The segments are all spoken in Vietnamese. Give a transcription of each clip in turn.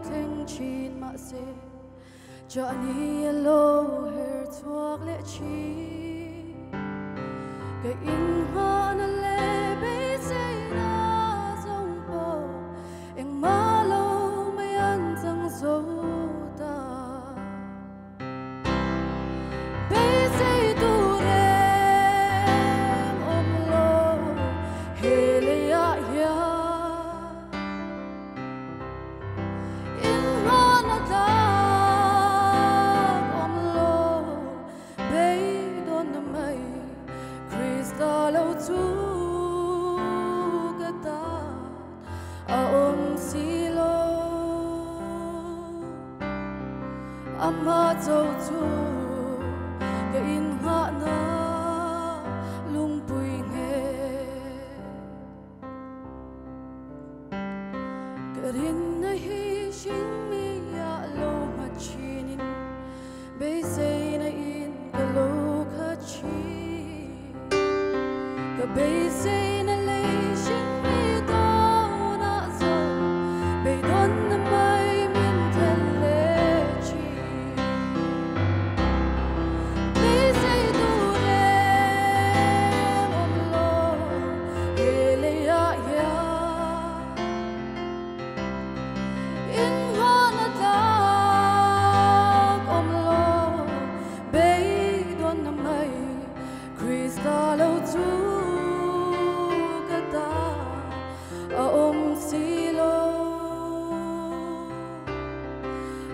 thing chin ma se Johnny yellow hair talk let chi Ga in ama châu chu cái in hạ na lung bùi nghe cái in na hi xin mi ya lo mà chi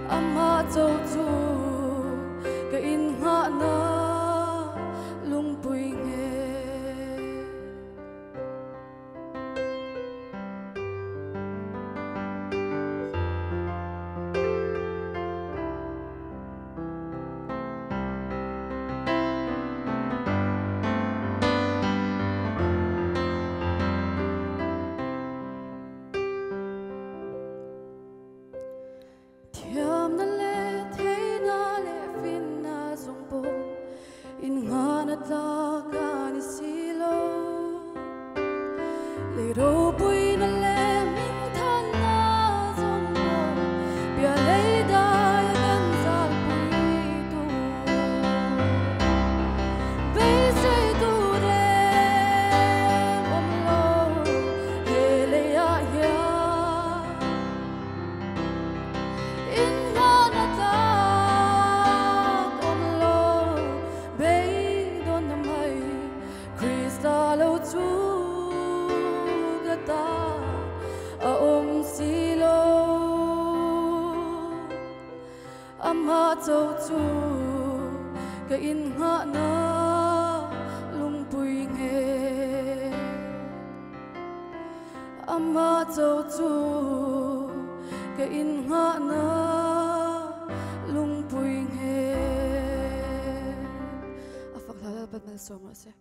阿妈走错。it all. ha châu chu cái in ha na lung bùi nghe âm ha châu chu cái in ha na lung bùi nghe à phật là bất mãn sớm rồi